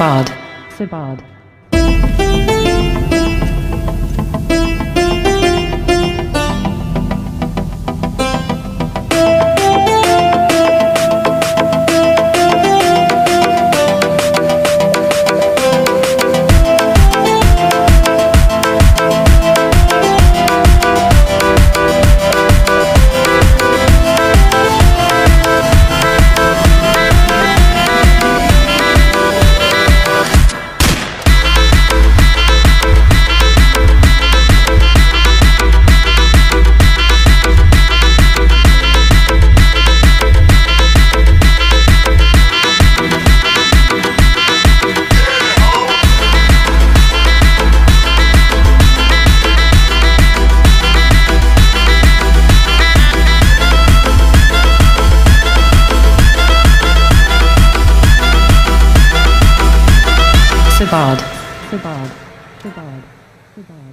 बाद से बाद Sabad. The Sabad. The Sabad.